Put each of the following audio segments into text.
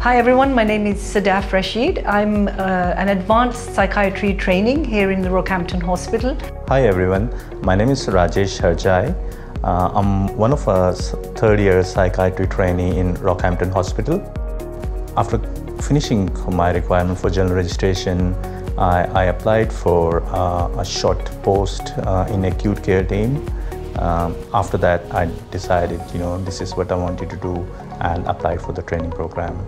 Hi everyone, my name is Sadaf Rashid. I'm uh, an advanced psychiatry training here in the Rockhampton Hospital. Hi everyone, my name is Rajesh Harjai. Uh, I'm one of us third year psychiatry trainee in Rockhampton Hospital. After finishing my requirement for general registration, I, I applied for uh, a short post uh, in acute care team. Um, after that, I decided, you know, this is what I wanted to do and applied for the training program.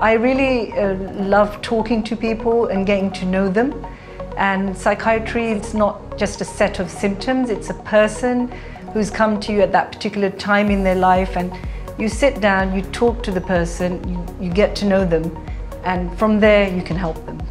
I really uh, love talking to people and getting to know them. And psychiatry is not just a set of symptoms, it's a person who's come to you at that particular time in their life and you sit down, you talk to the person, you, you get to know them, and from there you can help them.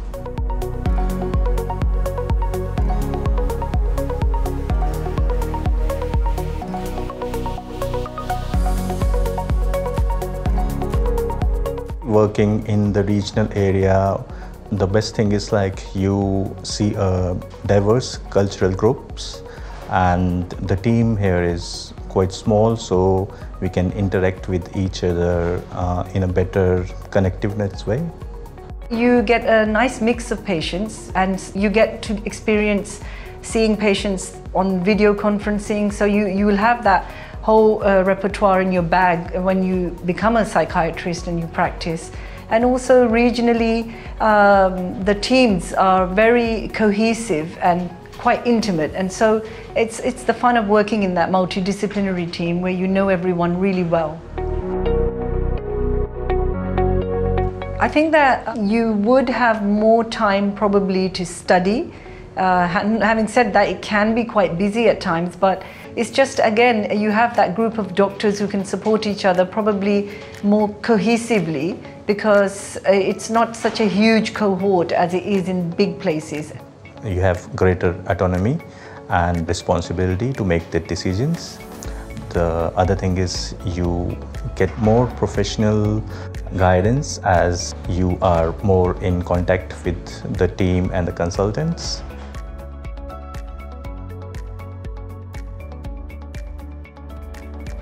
Working in the regional area, the best thing is like you see diverse cultural groups and the team here is quite small so we can interact with each other uh, in a better connectiveness way. You get a nice mix of patients and you get to experience seeing patients on video conferencing so you, you will have that whole uh, repertoire in your bag when you become a psychiatrist and you practice. And also regionally, um, the teams are very cohesive and quite intimate. And so it's, it's the fun of working in that multidisciplinary team where you know everyone really well. I think that you would have more time probably to study. Uh, having said that, it can be quite busy at times, but it's just, again, you have that group of doctors who can support each other probably more cohesively because uh, it's not such a huge cohort as it is in big places. You have greater autonomy and responsibility to make the decisions. The other thing is you get more professional guidance as you are more in contact with the team and the consultants.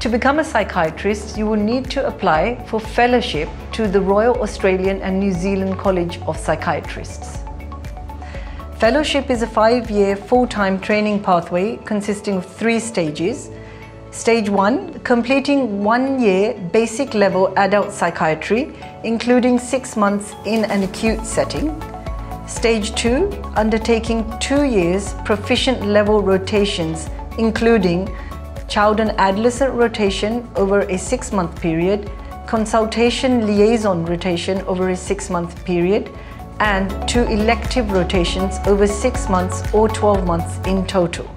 To become a psychiatrist, you will need to apply for fellowship to the Royal Australian and New Zealand College of Psychiatrists. Fellowship is a five-year full-time training pathway consisting of three stages. Stage 1, completing one year basic level adult psychiatry, including six months in an acute setting. Stage 2, undertaking two years proficient level rotations, including child and adolescent rotation over a six-month period, consultation liaison rotation over a six-month period, and two elective rotations over six months or 12 months in total.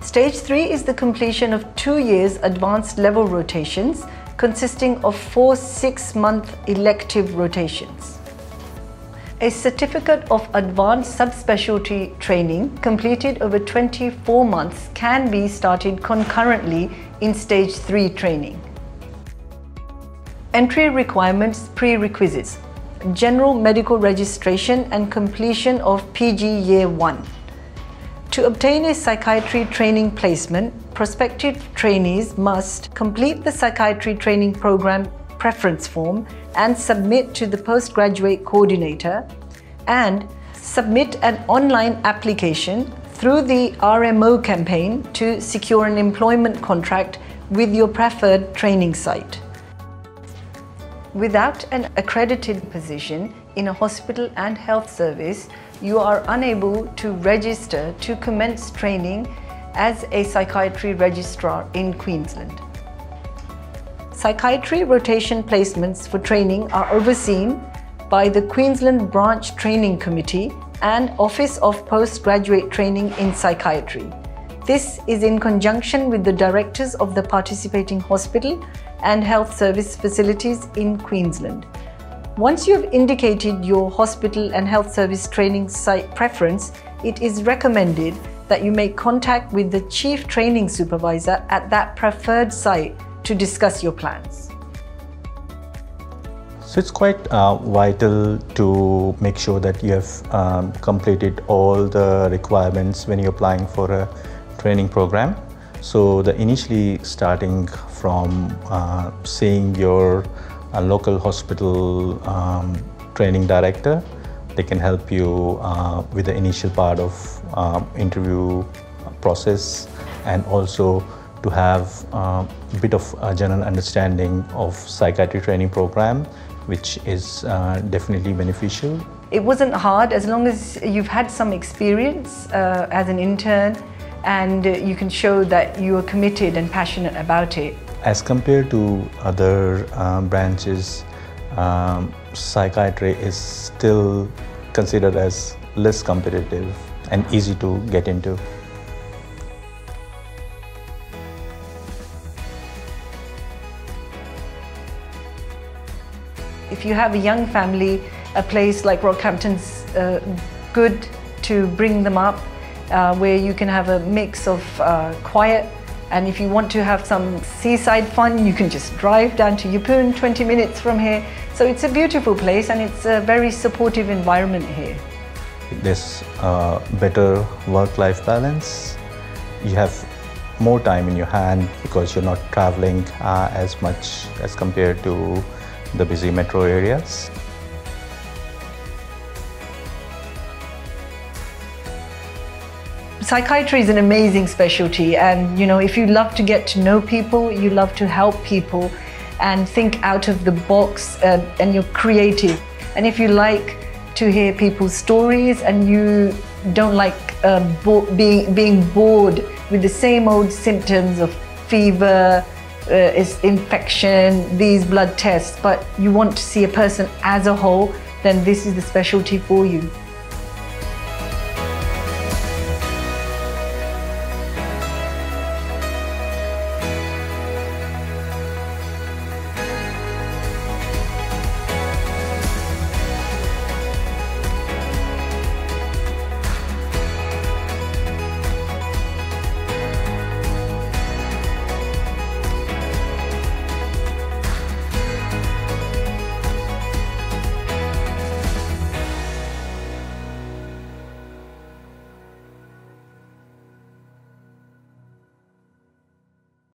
Stage 3 is the completion of two years advanced level rotations consisting of four six-month elective rotations. A certificate of advanced subspecialty training completed over 24 months can be started concurrently in stage 3 training. Entry requirements prerequisites general medical registration and completion of PG Year 1. To obtain a psychiatry training placement, prospective trainees must complete the psychiatry training program preference form and submit to the postgraduate coordinator and submit an online application through the RMO campaign to secure an employment contract with your preferred training site. Without an accredited position in a hospital and health service, you are unable to register to commence training as a psychiatry registrar in Queensland. Psychiatry rotation placements for training are overseen by the Queensland Branch Training Committee and Office of Postgraduate Training in Psychiatry. This is in conjunction with the directors of the participating hospital and health service facilities in Queensland. Once you have indicated your hospital and health service training site preference, it is recommended that you make contact with the Chief Training Supervisor at that preferred site to discuss your plans. So it's quite uh, vital to make sure that you have um, completed all the requirements when you're applying for a training program. So the initially starting from uh, seeing your a local hospital um, training director. They can help you uh, with the initial part of um, interview process and also to have uh, a bit of a general understanding of psychiatry training program which is uh, definitely beneficial. It wasn't hard as long as you've had some experience uh, as an intern and you can show that you are committed and passionate about it. As compared to other um, branches, um, psychiatry is still considered as less competitive and easy to get into. If you have a young family, a place like Rockhampton's uh, good to bring them up, uh, where you can have a mix of uh, quiet and if you want to have some seaside fun, you can just drive down to Yeppoon, 20 minutes from here. So it's a beautiful place and it's a very supportive environment here. There's a better work-life balance. You have more time in your hand because you're not traveling uh, as much as compared to the busy metro areas. Psychiatry is an amazing specialty and you know if you love to get to know people, you love to help people and think out of the box uh, and you're creative. And if you like to hear people's stories and you don't like uh, being, being bored with the same old symptoms of fever, uh, is infection, these blood tests, but you want to see a person as a whole, then this is the specialty for you.